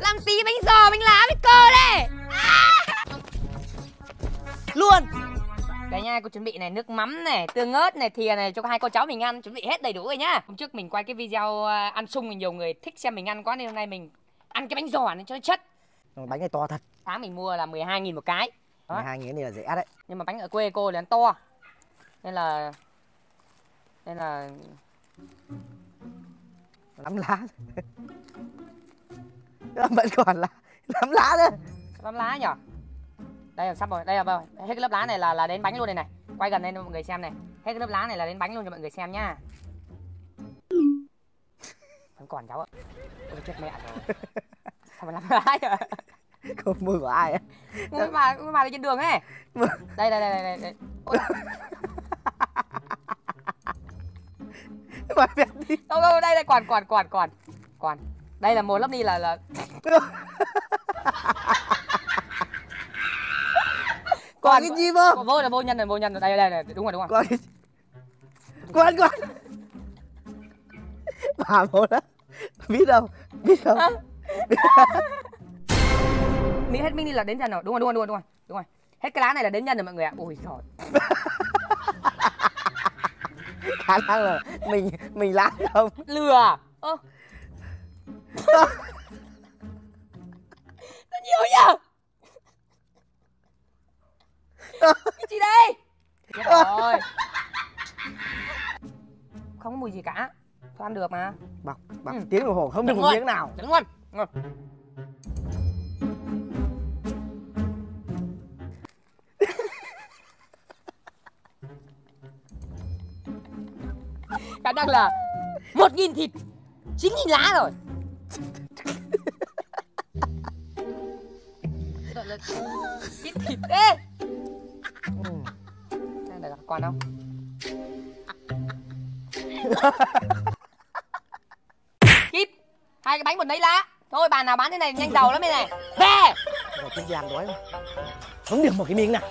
Làm tí bánh giò bánh lá với cơ đây Luôn. Đây nha, cô chuẩn bị này nước mắm này, tương ớt này, thìa này cho hai cô cháu mình ăn Chuẩn bị hết đầy đủ rồi nhá. Hôm trước mình quay cái video à, ăn sung thì nhiều người thích xem mình ăn quá Nên hôm nay mình ăn cái bánh giò này cho nó chất. Bánh này to thật. Tháng mình mua là 12.000 một cái. Đó. hai nghìn này là rẻ đấy. Nhưng mà bánh ở quê cô thì ăn to. Nên là Nên là Lắm lá Vẫn còn là Lắm lá nữa Lắm lá nhở? Đây là sắp rồi, đây là Hết cái lớp lá này là là đến bánh luôn đây này. Quay gần lên cho mọi người xem này. Hết cái lớp lá này là đến bánh luôn cho mọi người xem nhá. Vẫn còn cháu ạ. Ôi chết mẹ rồi. Sao mà lắm lá vậy Không mua của ai Mới mà, mới mà đi trên đường ấy. Đây, đây, đây, đây, đây, đây. Ôi, Mày đi. Đâu, đâu, đây, đây, còn, còn, còn, còn Còn Đây là một lớp đi là là Còn cái gì vô Vô, là vô nhân rồi, vô nhân rồi Đây, đây, đây, đúng rồi, đúng rồi Còn cái Còn còn Bà một đó Biết không Biết không Mỹ hết mini là đến nhân rồi, đúng rồi, đúng rồi, đúng rồi, đúng rồi, đúng rồi. Hết cái lá này là đến nhân rồi mọi người ạ. Ôi trời. Khả năng là Mình Mình lá không Lừa. Ơ. Nó nhiều nhỉ? Cái gì đây? Rồi. Không có mùi gì cả. Thôi ăn được mà. Bọc Bọc Ừ. tiếng đồng hồ không được một miếng nào Đúng luôn. Ngon. Khả năng là một nghìn thịt chín nghìn lá rồi Gọi là ít thịt ê Ừ. Xem này còn không Kíp Hai cái bánh một đấy lá. Thôi, bà nào bán thế này, nhanh giàu lắm đây này. Về. Rồi trên gian đói mà Không được một cái miếng nào.